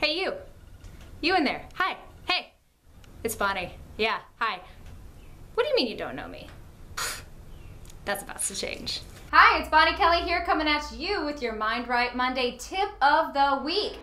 Hey, you. You in there. Hi. Hey. It's Bonnie. Yeah, hi. What do you mean you don't know me? That's about to change. Hi, it's Bonnie Kelly here coming at you with your Mind Right Monday tip of the week.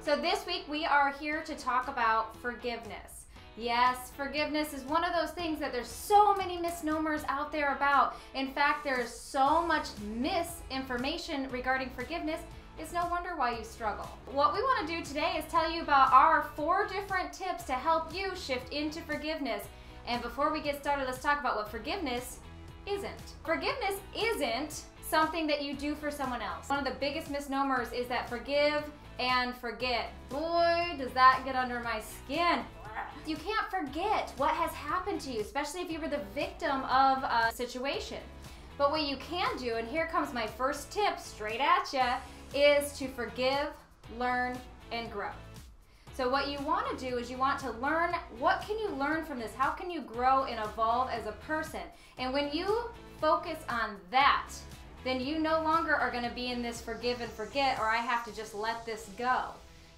So this week we are here to talk about forgiveness. Yes, forgiveness is one of those things that there's so many misnomers out there about. In fact, there's so much misinformation regarding forgiveness. It's no wonder why you struggle. What we want to do today is tell you about our four different tips to help you shift into forgiveness. And before we get started, let's talk about what forgiveness isn't. Forgiveness isn't something that you do for someone else. One of the biggest misnomers is that forgive and forget. Boy, does that get under my skin. You can't forget what has happened to you, especially if you were the victim of a situation. But what you can do, and here comes my first tip straight at you, is to forgive, learn, and grow. So what you want to do is you want to learn what can you learn from this? How can you grow and evolve as a person? And when you focus on that, then you no longer are going to be in this forgive and forget or I have to just let this go.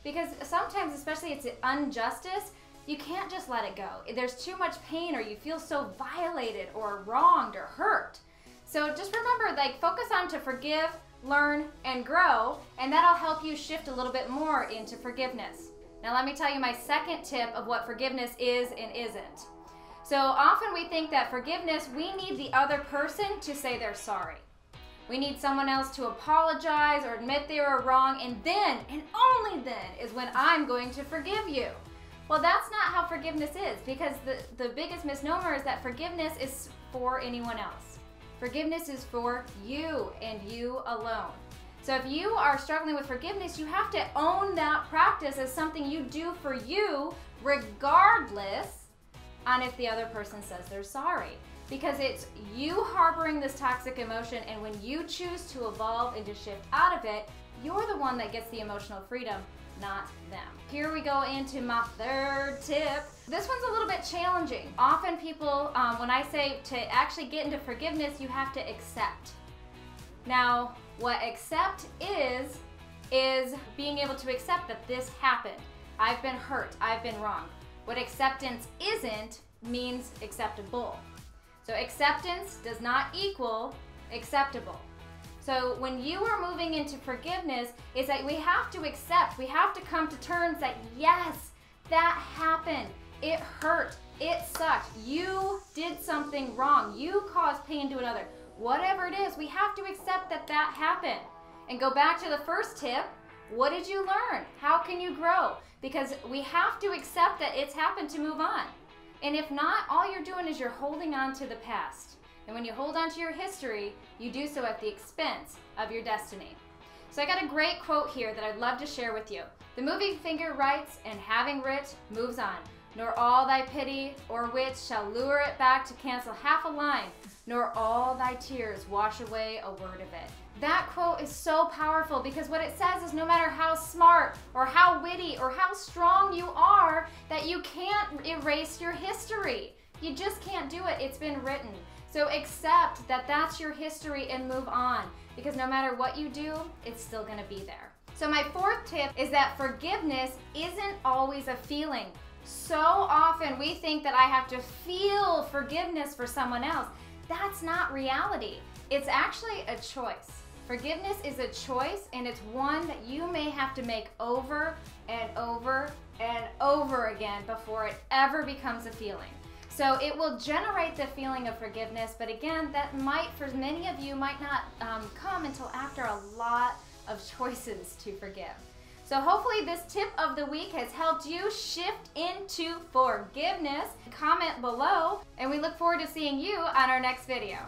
Because sometimes, especially it's injustice, you can't just let it go. There's too much pain or you feel so violated or wronged or hurt. So just remember, like, focus on to forgive, learn, and grow, and that'll help you shift a little bit more into forgiveness. Now, let me tell you my second tip of what forgiveness is and isn't. So often we think that forgiveness, we need the other person to say they're sorry. We need someone else to apologize or admit they were wrong, and then, and only then, is when I'm going to forgive you. Well, that's not how forgiveness is because the, the biggest misnomer is that forgiveness is for anyone else. Forgiveness is for you and you alone. So if you are struggling with forgiveness, you have to own that practice as something you do for you, regardless on if the other person says they're sorry. Because it's you harboring this toxic emotion, and when you choose to evolve and to shift out of it, you're the one that gets the emotional freedom, not them. Here we go into my third tip. This one's a little bit challenging. Often people, um, when I say to actually get into forgiveness, you have to accept. Now, what accept is, is being able to accept that this happened. I've been hurt, I've been wrong. What acceptance isn't means acceptable. So acceptance does not equal acceptable. So when you are moving into forgiveness, is that we have to accept, we have to come to terms that yes, that happened. It hurt. It sucked. You did something wrong. You caused pain to another. Whatever it is, we have to accept that that happened. And go back to the first tip. What did you learn? How can you grow? Because we have to accept that it's happened to move on. And if not, all you're doing is you're holding on to the past. And when you hold on to your history, you do so at the expense of your destiny. So I got a great quote here that I'd love to share with you. The moving finger writes, and having writ moves on. Nor all thy pity or wit shall lure it back to cancel half a line, nor all thy tears wash away a word of it. That quote is so powerful because what it says is no matter how smart or how witty or how strong you are, that you can't erase your history. You just can't do it. It's been written. So accept that that's your history and move on because no matter what you do, it's still gonna be there. So my fourth tip is that forgiveness isn't always a feeling. So often we think that I have to feel forgiveness for someone else. That's not reality. It's actually a choice. Forgiveness is a choice and it's one that you may have to make over and over and over again before it ever becomes a feeling. So it will generate the feeling of forgiveness, but again, that might, for many of you, might not um, come until after a lot of choices to forgive. So hopefully this tip of the week has helped you shift into forgiveness. Comment below, and we look forward to seeing you on our next video.